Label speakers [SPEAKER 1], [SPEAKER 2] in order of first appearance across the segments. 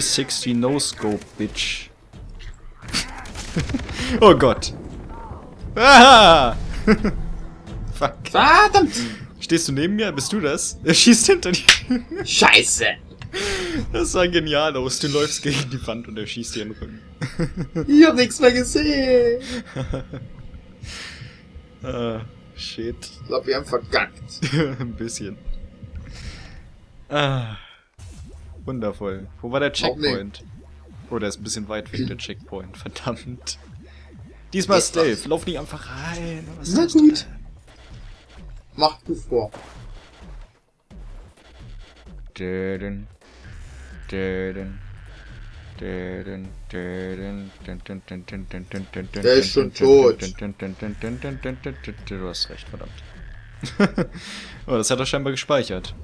[SPEAKER 1] 360 No-Scope, Bitch. oh Gott. Ah! Fuck.
[SPEAKER 2] Verdammt!
[SPEAKER 1] Stehst du neben mir? Bist du das? Er schießt hinter dir.
[SPEAKER 2] Scheiße!
[SPEAKER 1] Das sah genial aus. Du läufst gegen die Wand und er schießt dir in den Rücken.
[SPEAKER 2] Ich hab nichts mehr gesehen.
[SPEAKER 1] ah, shit.
[SPEAKER 2] Ich glaub, wir haben verkackt.
[SPEAKER 1] Ein bisschen. Ah. Wundervoll. Wo war der Checkpoint? Oh, der ist ein bisschen weit weg, der Checkpoint. Verdammt. Diesmal Geht
[SPEAKER 2] safe.
[SPEAKER 1] Lauf nicht einfach rein. Was
[SPEAKER 2] Na gut. Mach du vor.
[SPEAKER 1] Döden. Döden.
[SPEAKER 2] Der ist schon tot.
[SPEAKER 1] Du hast recht, verdammt. oh, das hat er scheinbar gespeichert.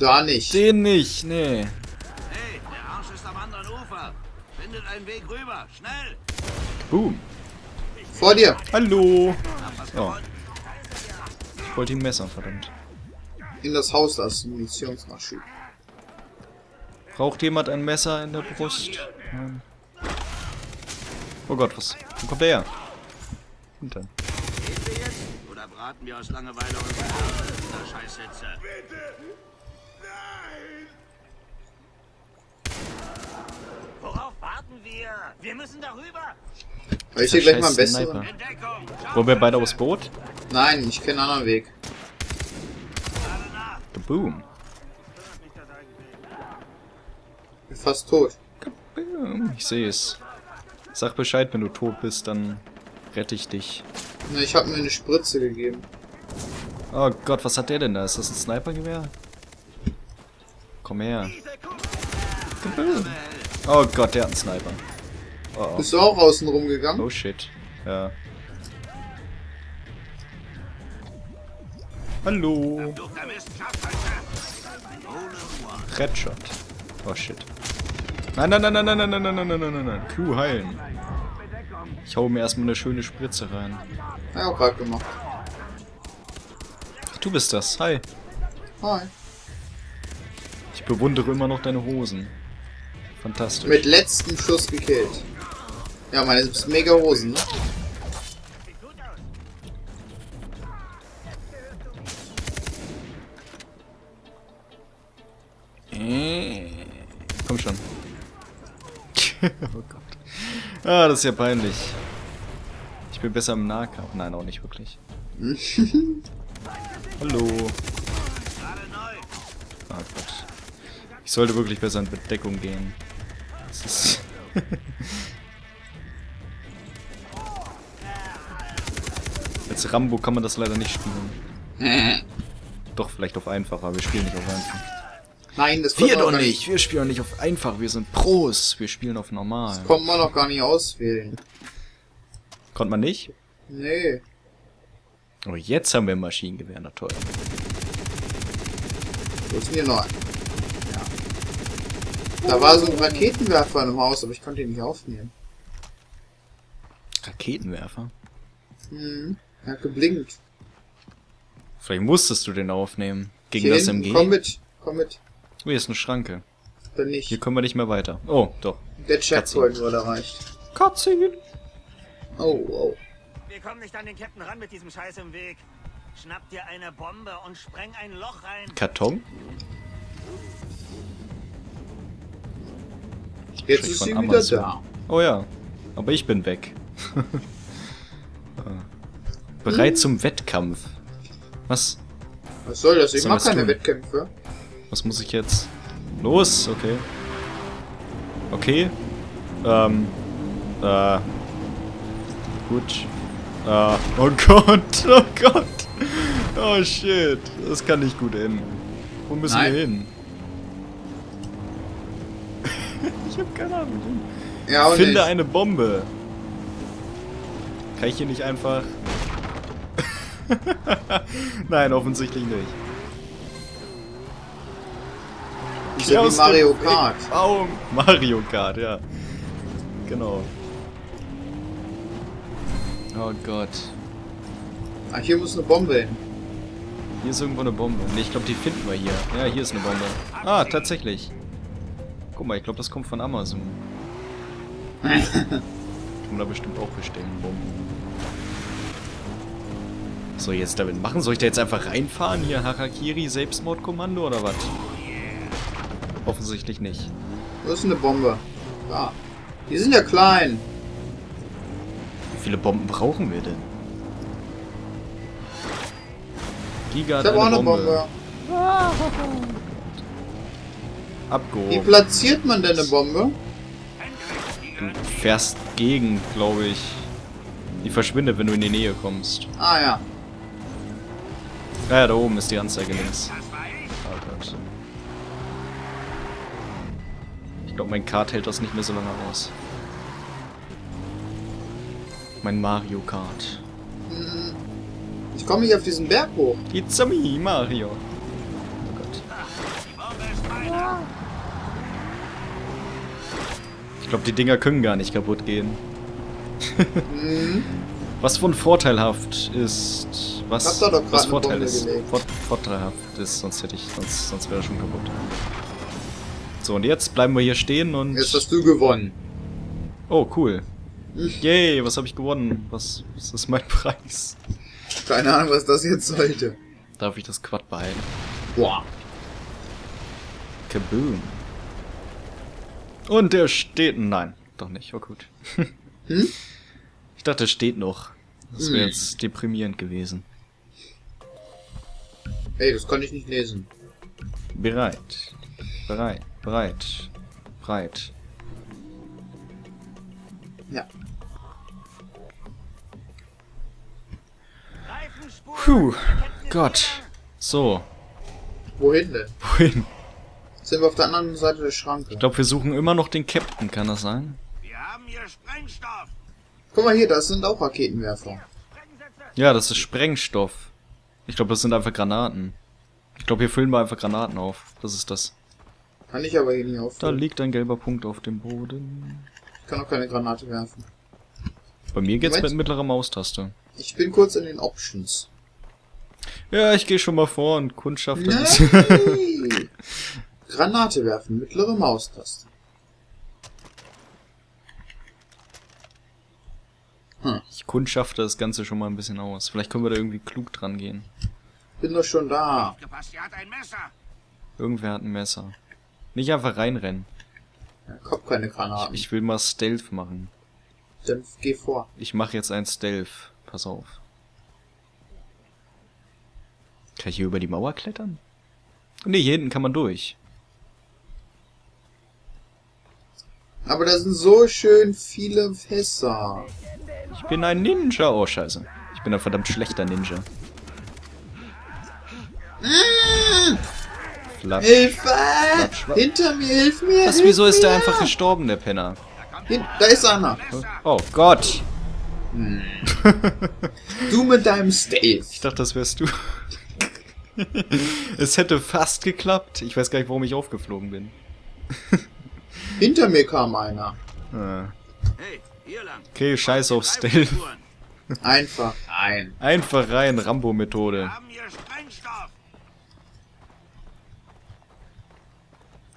[SPEAKER 2] Da nicht.
[SPEAKER 1] Den nicht, nee.
[SPEAKER 3] Hey, der Arsch ist am anderen Ufer. Findet einen Weg rüber. Schnell!
[SPEAKER 1] Boom.
[SPEAKER 2] Vor dir.
[SPEAKER 1] Hallo. Oh, ich wollte ihn messern, verdammt.
[SPEAKER 2] In das Haus, da ist ein Munitionsnachschub.
[SPEAKER 1] Braucht jemand ein Messer in der Brust? Nein. Oh Gott, was? Wo kommt der her? Hinter.
[SPEAKER 3] Gehen wir jetzt? Oder braten wir aus Langeweile unsere Arme in Scheißhitze? Worauf warten wir? Wir müssen darüber!
[SPEAKER 2] Weil ich hier gleich mal am besten.
[SPEAKER 1] Wollen wir beide aufs Boot?
[SPEAKER 2] Nein, ich kenne einen anderen Weg.
[SPEAKER 3] gerade nach!
[SPEAKER 1] Boom.
[SPEAKER 2] Bin fast tot.
[SPEAKER 1] Boom. Ich sehe es. Sag Bescheid, wenn du tot bist, dann rette ich dich.
[SPEAKER 2] Na, ich habe mir eine Spritze gegeben.
[SPEAKER 1] Oh Gott, was hat der denn da? Ist das ein Snipergewehr? Komm her. Oh Gott, der hat einen Sniper. Oh, oh.
[SPEAKER 2] Bist du auch außen rumgegangen?
[SPEAKER 1] oh shit. Ja. Hallo. Headshot. Oh shit. Nein, nein, nein, nein, nein, nein, nein, nein, nein, nein, nein, nein. Q heilen. Ich hau mir erstmal eine schöne Spritze rein.
[SPEAKER 2] Ja, auch gerade gemacht.
[SPEAKER 1] Ach, du bist das. Hi.
[SPEAKER 2] Hi.
[SPEAKER 1] Ich bewundere immer noch deine Hosen. Fantastisch.
[SPEAKER 2] Mit letztem Schuss gekillt. Ja, meine sind mega Hosen, ne?
[SPEAKER 1] Äh, Komm schon. oh Gott. Ah, das ist ja peinlich. Ich bin besser im Nahkampf. Nein, auch nicht wirklich. Hallo.
[SPEAKER 3] Gerade neu!
[SPEAKER 1] Oh Gott. Ich sollte wirklich besser in Bedeckung gehen. Das ist... Als Rambo kann man das leider nicht spielen. Doch, vielleicht auf einfach, aber wir spielen nicht auf einfach.
[SPEAKER 2] Nein, das
[SPEAKER 1] Wir doch nicht, wir spielen nicht auf einfach, wir sind Pros, wir spielen auf normal.
[SPEAKER 2] Das konnte man noch gar nicht auswählen.
[SPEAKER 1] Konnte man nicht?
[SPEAKER 2] Nee.
[SPEAKER 1] Oh, jetzt haben wir ein Maschinengewehr, na toll.
[SPEAKER 2] Wo ist denn hier noch. Da war so ein Raketenwerfer im Haus, aber ich konnte ihn nicht aufnehmen.
[SPEAKER 1] Raketenwerfer?
[SPEAKER 2] Hm. Er hat geblinkt.
[SPEAKER 1] Vielleicht musstest du den aufnehmen. Gegen
[SPEAKER 2] Hier
[SPEAKER 1] das
[SPEAKER 2] hinten,
[SPEAKER 1] MG?
[SPEAKER 2] Komm mit. Komm mit.
[SPEAKER 1] Oh, hier ist eine Schranke.
[SPEAKER 2] Dann nicht.
[SPEAKER 1] Hier kommen wir nicht mehr weiter. Oh, doch.
[SPEAKER 2] Der Checkpoint wurde erreicht.
[SPEAKER 1] Cutscene.
[SPEAKER 2] Oh, oh.
[SPEAKER 3] Wir kommen nicht an den Captain ran mit diesem Scheiß im Weg. Schnapp dir eine Bombe und spreng ein Loch rein.
[SPEAKER 1] Karton?
[SPEAKER 2] Jetzt ist sie wieder da.
[SPEAKER 1] Oh ja. Aber ich bin weg. Bereit zum Wettkampf. Was?
[SPEAKER 2] Was soll das? Ich
[SPEAKER 1] Soll
[SPEAKER 2] mach keine
[SPEAKER 1] tun?
[SPEAKER 2] Wettkämpfe.
[SPEAKER 1] Was muss ich jetzt? Los, okay. Okay. Ähm. Äh. Gut. Äh. Oh Gott, oh Gott. Oh shit. Das kann nicht gut enden. Wo müssen
[SPEAKER 2] Nein.
[SPEAKER 1] wir hin? Hab keine Ahnung.
[SPEAKER 2] Ja,
[SPEAKER 1] Finde
[SPEAKER 2] nicht.
[SPEAKER 1] eine Bombe. Kann ich hier nicht einfach... Nein, offensichtlich nicht.
[SPEAKER 2] Ist
[SPEAKER 1] Geh
[SPEAKER 2] ja wie Mario Kart.
[SPEAKER 1] Baum. Mario Kart, ja. Genau. Oh Gott.
[SPEAKER 2] Ah, hier muss eine Bombe hin.
[SPEAKER 1] Hier ist irgendwo eine Bombe. Nee, ich glaube, die finden wir hier. Ja, hier ist eine Bombe. Ah, tatsächlich. Guck mal, ich glaube, das kommt von Amazon. Kann man da bestimmt auch bestellen, Bomben. So, jetzt damit machen? Soll ich da jetzt einfach reinfahren? Hier Harakiri Selbstmordkommando oder was? Offensichtlich nicht.
[SPEAKER 2] Wo ist eine Bombe? Ah. Die sind ja klein.
[SPEAKER 1] Wie viele Bomben brauchen wir denn? Giga
[SPEAKER 2] Ich habe auch
[SPEAKER 1] eine
[SPEAKER 2] eine
[SPEAKER 1] Bombe.
[SPEAKER 2] Bombe. Wie
[SPEAKER 1] Abgehoben.
[SPEAKER 2] platziert man denn eine Bombe?
[SPEAKER 1] Du fährst gegen, glaube ich. Die verschwindet, wenn du in die Nähe kommst.
[SPEAKER 2] Ah ja.
[SPEAKER 1] Ja, ja, da oben ist die Anzeige links. Oh. Ich glaube, mein Kart hält das nicht mehr so lange aus. Mein Mario Kart.
[SPEAKER 2] Ich komme nicht auf diesen Berg hoch.
[SPEAKER 1] It's a me, Mario. Oh Gott. Ich glaube, die Dinger können gar nicht kaputt gehen.
[SPEAKER 2] Hm.
[SPEAKER 1] Was von vorteilhaft ist. Was, was Vorteil ist. Vor, vorteilhaft ist, sonst hätte ich. Sonst, sonst wäre er schon kaputt. So, und jetzt bleiben wir hier stehen und.
[SPEAKER 2] Jetzt hast du gewonnen.
[SPEAKER 1] Oh, cool. Yay, was habe ich gewonnen? Was, was ist mein Preis?
[SPEAKER 2] Keine Ahnung, was das jetzt sollte.
[SPEAKER 1] Darf ich das Quad behalten?
[SPEAKER 2] Boah.
[SPEAKER 1] Kaboom. Und der steht. Nein, doch nicht. Oh gut.
[SPEAKER 2] Hm?
[SPEAKER 1] Ich dachte, es steht noch. Das wäre
[SPEAKER 2] Hm.
[SPEAKER 1] jetzt deprimierend gewesen.
[SPEAKER 2] Ey, das konnte ich nicht lesen.
[SPEAKER 1] Bereit. Bereit. Bereit. Breit.
[SPEAKER 2] Ja.
[SPEAKER 1] Puh. Gott. So.
[SPEAKER 2] Wohin denn?
[SPEAKER 1] Wohin?
[SPEAKER 2] Sind wir auf der anderen Seite der Schranke.
[SPEAKER 1] Ich glaube, wir suchen immer noch den Captain, kann das sein?
[SPEAKER 3] Wir haben hier Sprengstoff.
[SPEAKER 2] Guck mal hier, das sind auch Raketenwerfer.
[SPEAKER 1] Ja, das ist Sprengstoff. Ich glaube, das sind einfach Granaten. Ich glaube, hier füllen wir einfach Granaten auf. Das ist das.
[SPEAKER 2] Kann ich aber hier nicht
[SPEAKER 1] Da
[SPEAKER 2] auffüllen.
[SPEAKER 1] liegt ein gelber Punkt auf dem Boden.
[SPEAKER 2] Ich kann auch keine Granate werfen.
[SPEAKER 1] Bei mir geht's
[SPEAKER 2] Moment.
[SPEAKER 1] mit mittlerer Maustaste.
[SPEAKER 2] Ich bin kurz in den Options.
[SPEAKER 1] Ja, ich gehe schon mal vor und kundschafte!
[SPEAKER 2] Granate werfen, mittlere Maustaste. Hm,
[SPEAKER 1] Ich kundschafte das Ganze schon mal ein bisschen aus. Vielleicht können wir da irgendwie klug dran gehen.
[SPEAKER 2] bin doch schon da.
[SPEAKER 3] Aufgepasst, hat ein Messer.
[SPEAKER 1] Irgendwer hat ein Messer. Nicht einfach reinrennen.
[SPEAKER 2] Ja, Kopf keine Granaten.
[SPEAKER 1] Ich will mal Stealth machen.
[SPEAKER 2] Dann geh vor.
[SPEAKER 1] Ich mache jetzt ein Stealth. Pass auf. Kann ich hier über die Mauer klettern? Nee, hier hinten kann man durch.
[SPEAKER 2] Aber da sind so schön viele Fässer.
[SPEAKER 1] Ich bin ein Ninja. Oh, scheiße. Ich bin ein verdammt schlechter Ninja. Flatsch.
[SPEAKER 2] Hilfe!
[SPEAKER 1] Quatsch, wa-
[SPEAKER 2] Hinter mir, hilf mir!
[SPEAKER 1] Was, wieso ist der einfach gestorben, der Penner?
[SPEAKER 2] Hin da ist einer.
[SPEAKER 1] Oh Gott.
[SPEAKER 2] Du mit deinem Stealth.
[SPEAKER 1] Ich dachte, das wärst du. es hätte fast geklappt. Ich weiß gar nicht, warum ich aufgeflogen bin.
[SPEAKER 2] Hinter mir kam einer.
[SPEAKER 3] Hey, hier lang.
[SPEAKER 1] Okay, scheiß auf Stealth.
[SPEAKER 2] Einfach ein.
[SPEAKER 1] Einfach rein, Rambo-Methode.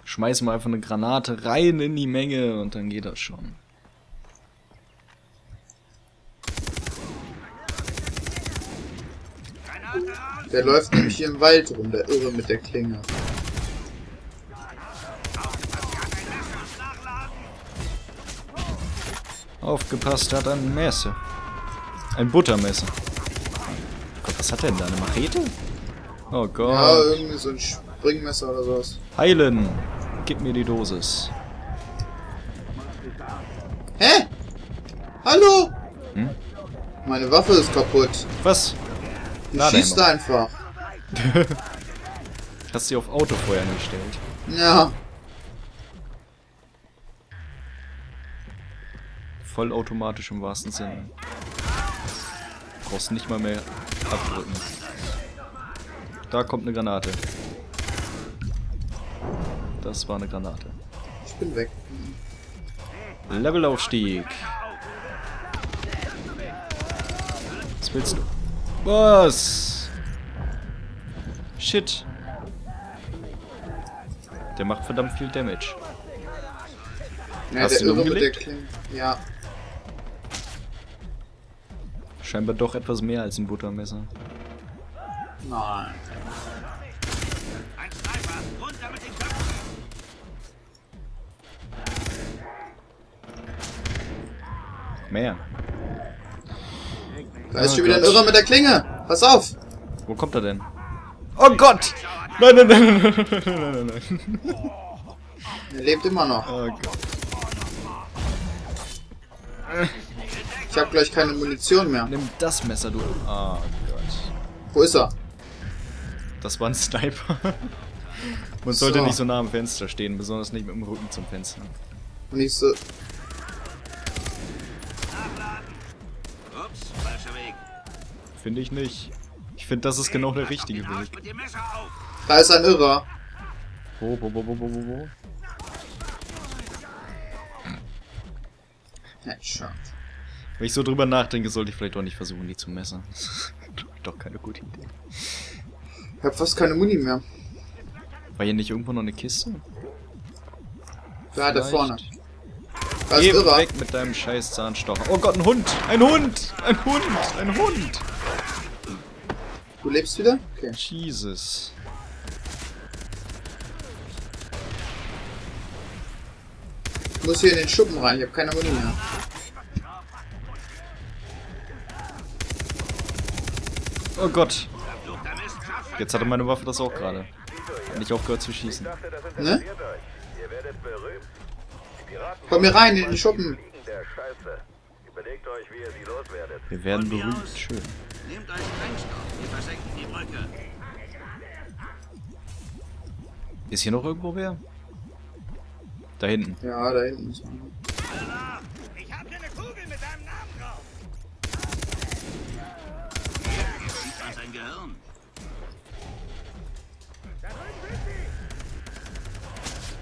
[SPEAKER 1] Schmeißen wir einfach eine Granate rein in die Menge und dann geht das schon.
[SPEAKER 2] Der läuft nämlich hier im Wald rum, der Irre mit der Klinge.
[SPEAKER 1] Aufgepasst hat ein Messer. Ein Buttermesser. Gott, was hat der denn da? Eine Machete? Oh Gott.
[SPEAKER 2] Ja, irgendwie so ein Springmesser oder sowas.
[SPEAKER 1] Heilen. Gib mir die Dosis.
[SPEAKER 2] Hä? Hallo?
[SPEAKER 1] Hm?
[SPEAKER 2] Meine Waffe ist kaputt.
[SPEAKER 1] Was?
[SPEAKER 2] Die
[SPEAKER 1] Lade
[SPEAKER 2] schießt
[SPEAKER 1] einfach.
[SPEAKER 2] einfach.
[SPEAKER 1] Hast sie auf Autofeuer gestellt.
[SPEAKER 2] Ja.
[SPEAKER 1] Vollautomatisch im wahrsten Sinne. Brauchst nicht mal mehr abdrücken. Da kommt eine Granate. Das war eine Granate.
[SPEAKER 2] Ich bin weg.
[SPEAKER 1] Levelaufstieg. Was willst du? Was? Shit. Der macht verdammt viel Damage.
[SPEAKER 2] Ja,
[SPEAKER 1] Hast du ihn umgelegt?
[SPEAKER 2] Ja.
[SPEAKER 1] Scheinbar doch etwas mehr als ein Buttermesser.
[SPEAKER 2] Nein.
[SPEAKER 3] Ein Sniper! Runter mit den Köpfen!
[SPEAKER 1] Mehr.
[SPEAKER 2] Da ist
[SPEAKER 1] Oh
[SPEAKER 2] schon wieder ein
[SPEAKER 1] Gott.
[SPEAKER 2] Irre mit der Klinge. Pass auf.
[SPEAKER 1] Wo kommt er denn? Oh Gott! Nein, nein, nein, nein, nein, nein, nein, nein.
[SPEAKER 2] Er lebt immer noch.
[SPEAKER 1] Oh Gott.
[SPEAKER 2] Ich habe gleich keine Munition mehr.
[SPEAKER 1] Nimm das Messer, du. Oh Gott.
[SPEAKER 2] Wo ist er?
[SPEAKER 1] Das war ein Sniper. Man sollte
[SPEAKER 2] So.
[SPEAKER 1] nicht so nah am Fenster stehen, besonders nicht mit dem Rücken zum Fenster.
[SPEAKER 2] Und ich so.
[SPEAKER 3] Ups, falscher Weg.
[SPEAKER 1] Finde ich nicht. Ich finde, das ist genau der richtige Weg.
[SPEAKER 2] Da ist ein Irrer.
[SPEAKER 1] Wo, wo, wo, wo, wo, wo, wo?
[SPEAKER 2] Headshot.
[SPEAKER 1] Wenn ich so drüber nachdenke, sollte ich vielleicht doch nicht versuchen, die zu messern. doch keine gute Idee.
[SPEAKER 2] Ich hab fast keine Muni mehr.
[SPEAKER 1] War hier nicht irgendwo noch eine Kiste?
[SPEAKER 2] Da, da vorne. Da
[SPEAKER 1] Geh
[SPEAKER 2] ein Irrer.
[SPEAKER 1] weg mit deinem scheiß Zahnstocher. Oh Gott, ein Hund! Ein Hund! Ein Hund! Ein Hund!
[SPEAKER 2] Du lebst wieder? Okay.
[SPEAKER 1] Jesus.
[SPEAKER 2] Ich muss hier in den Schuppen rein. Ich habe keine Muni mehr.
[SPEAKER 1] Oh Gott. Jetzt hatte meine Waffe das auch gerade. Hat nicht aufgehört zu schießen.
[SPEAKER 2] Ne? Komm hier rein in den Schuppen.
[SPEAKER 1] Wir werden berühmt. Schön.
[SPEAKER 3] Nehmt euch Sprengstoff, wir versenken die Brücke.
[SPEAKER 1] Ist hier noch irgendwo wer? Da hinten.
[SPEAKER 2] Ja, da hinten ist einer.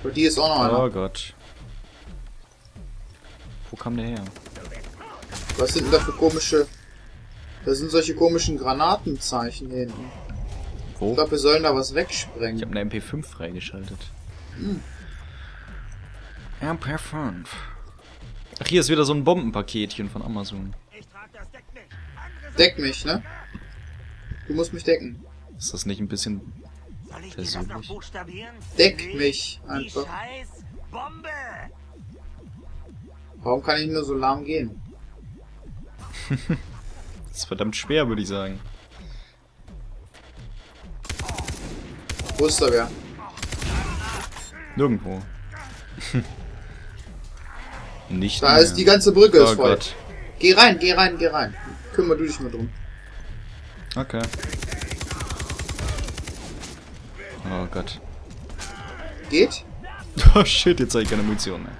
[SPEAKER 2] Bei dir ist auch noch einer.
[SPEAKER 1] Oh Gott. Wo kam der her?
[SPEAKER 2] Was sind denn da für komische... Da sind solche komischen Granatenzeichen hinten.
[SPEAKER 1] Wo?
[SPEAKER 2] Ich glaube, wir sollen da was
[SPEAKER 1] Ich
[SPEAKER 2] wegsprengen.
[SPEAKER 1] habe eine MP5 freigeschaltet. MP5. Ach, hier ist wieder so ein Bombenpaketchen von Amazon.
[SPEAKER 3] Ich Deck
[SPEAKER 2] mich, ne? Du musst mich decken.
[SPEAKER 1] Ist das nicht ein bisschen... Persönlich.
[SPEAKER 3] buchstabieren?
[SPEAKER 2] Deck
[SPEAKER 3] Nee,
[SPEAKER 2] mich einfach.
[SPEAKER 3] scheiß Bombe!
[SPEAKER 2] Warum kann ich nur so lahm gehen?
[SPEAKER 1] Das ist verdammt schwer, würde ich sagen.
[SPEAKER 2] Wo ist da wer?
[SPEAKER 1] Nirgendwo. Nicht
[SPEAKER 2] Da
[SPEAKER 1] mehr.
[SPEAKER 2] ist die ganze Brücke ist
[SPEAKER 1] Oh
[SPEAKER 2] voll.
[SPEAKER 1] Gott.
[SPEAKER 2] Geh rein, geh rein, geh rein. Kümmer du dich mal drum.
[SPEAKER 1] Okay. Oh Gott.
[SPEAKER 2] Geht?
[SPEAKER 1] Oh shit, jetzt habe ich keine Munition mehr.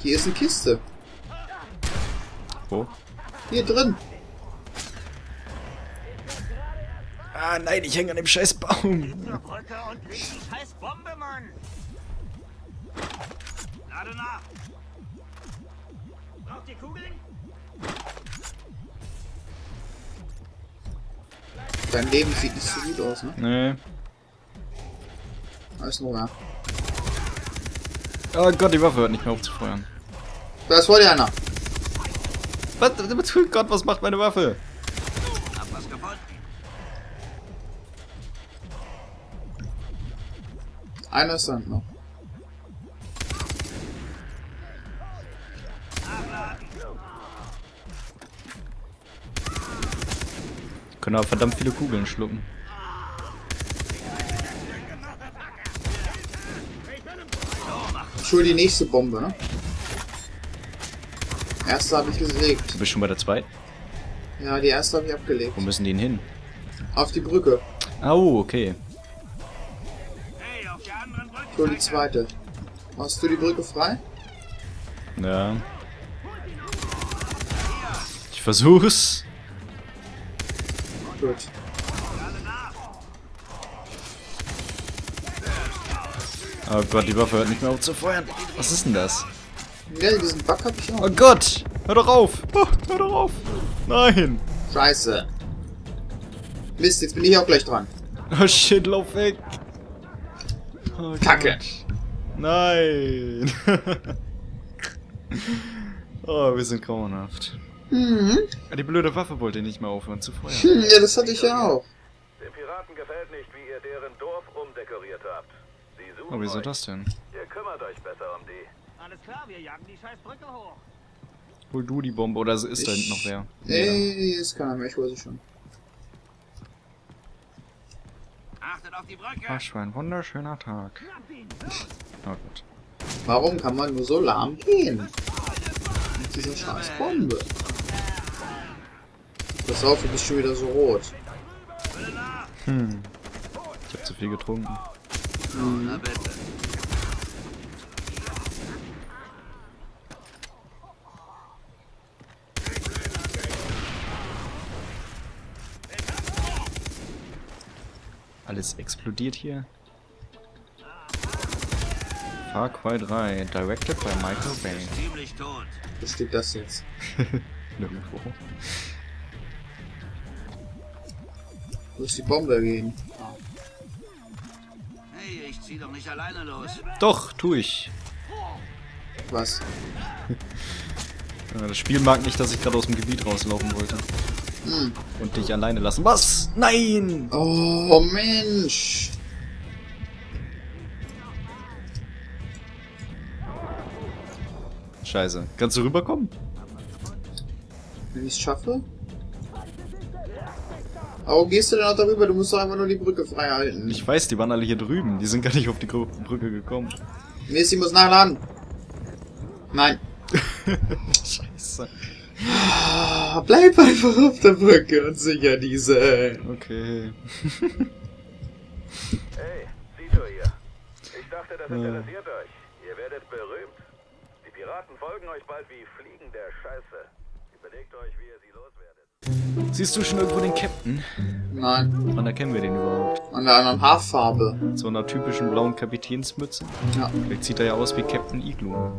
[SPEAKER 2] Hier ist eine Kiste.
[SPEAKER 1] Wo?
[SPEAKER 2] Hier drin.
[SPEAKER 1] Ah nein, ich hänge an dem scheiß Baum.
[SPEAKER 3] Zur Brücke und leg die scheiß Bombe, Mann! Lade nach! Braucht ihr Kugeln?
[SPEAKER 2] Dein Leben sieht nicht so gut aus, ne?
[SPEAKER 1] Nee.
[SPEAKER 2] Da ist noch wer.
[SPEAKER 1] Oh Gott, die Waffe hört nicht mehr auf zu feuern.
[SPEAKER 2] Da ist vor dir einer.
[SPEAKER 1] Was? Oh Gott, was macht meine Waffe?
[SPEAKER 2] Einer ist da noch.
[SPEAKER 1] Können aber verdammt viele Kugeln schlucken.
[SPEAKER 2] Hol die nächste Bombe, ne? Erste habe ich gesägt.
[SPEAKER 1] Du bist schon bei der zweiten?
[SPEAKER 2] Ja, die erste habe ich abgelegt.
[SPEAKER 1] Wo müssen die denn hin?
[SPEAKER 2] Auf die Brücke.
[SPEAKER 1] Oh, okay.
[SPEAKER 2] Ich hol die zweite. Hast du die Brücke frei?
[SPEAKER 1] Ja. Ich versuch's.
[SPEAKER 2] Gut.
[SPEAKER 1] Oh Gott, die Waffe hört nicht mehr auf zu feuern. Was ist denn das?
[SPEAKER 2] Ja, diesen Bug habe ich auch.
[SPEAKER 1] Oh Gott! Hör doch auf! Oh, hör doch auf! Nein!
[SPEAKER 2] Scheiße. Mist, jetzt bin ich auch gleich dran.
[SPEAKER 1] Oh shit, lauf weg! Oh
[SPEAKER 2] Kacke.
[SPEAKER 1] Gott. Nein. oh, wir sind grauenhaft.
[SPEAKER 2] Mhm.
[SPEAKER 1] Die blöde Waffe wollte nicht mehr aufhören zu feuern.
[SPEAKER 2] Hm, ja, das hatte ich ja auch.
[SPEAKER 4] Den Piraten gefällt nicht, wie ihr deren Dorf umdekoriert habt. Sie suchen
[SPEAKER 1] Oh, wieso
[SPEAKER 4] euch.
[SPEAKER 1] das denn?
[SPEAKER 4] Ihr kümmert euch besser um die.
[SPEAKER 3] Alles klar, wir jagen die scheiß Brücke hoch.
[SPEAKER 1] Hol du die Bombe oder ist da hinten noch wer?
[SPEAKER 2] Nee, ist keiner mehr, ich weiß es schon.
[SPEAKER 3] Achtet auf die Brücke.
[SPEAKER 1] Was für ein wunderschöner Tag. Oh Gott.
[SPEAKER 2] Warum kann man nur so lahm gehen? Mit dieser scheiß Bombe. Pass auf, du bist schon wieder so rot.
[SPEAKER 1] Hm. Ich hab zu viel getrunken.
[SPEAKER 3] Bitte.
[SPEAKER 1] Alles explodiert hier. Far Cry 3, directed by Michael Bay.
[SPEAKER 2] Wo steht das jetzt?
[SPEAKER 1] Nirgendwo.
[SPEAKER 2] Wo ist die Bombe gehen?
[SPEAKER 3] Zieh doch nicht alleine los.
[SPEAKER 1] Doch, tu ich.
[SPEAKER 2] Was?
[SPEAKER 1] Das Spiel mag nicht, dass ich gerade aus dem Gebiet rauslaufen wollte.
[SPEAKER 2] Hm.
[SPEAKER 1] Und dich alleine lassen. Was? Nein!
[SPEAKER 2] Oh Mensch!
[SPEAKER 1] Scheiße. Kannst du rüberkommen?
[SPEAKER 2] Wenn ich es schaffe? Aber gehst du denn auch darüber? Du musst doch einfach nur die Brücke frei halten.
[SPEAKER 1] Ich weiß, die waren alle hier drüben. Die sind gar nicht auf die Gru Brücke gekommen.
[SPEAKER 2] Messi muss nachladen. Nein.
[SPEAKER 1] Scheiße.
[SPEAKER 2] Ah, bleib einfach auf der Brücke und sicher diese.
[SPEAKER 1] Okay.
[SPEAKER 4] Hey, Sito hier. Ich dachte, das
[SPEAKER 1] Ja.
[SPEAKER 4] interessiert euch. Ihr werdet berühmt. Die Piraten folgen euch bald wie Fliegen der Scheiße. Überlegt euch, wie ihr sie.
[SPEAKER 1] Siehst du schon irgendwo den Captain?
[SPEAKER 2] Nein.
[SPEAKER 1] Wann erkennen wir den überhaupt?
[SPEAKER 2] An der anderen Haarfarbe.
[SPEAKER 1] So einer typischen blauen Kapitänsmütze?
[SPEAKER 2] Ja.
[SPEAKER 1] Vielleicht sieht er ja aus wie Captain Igloo.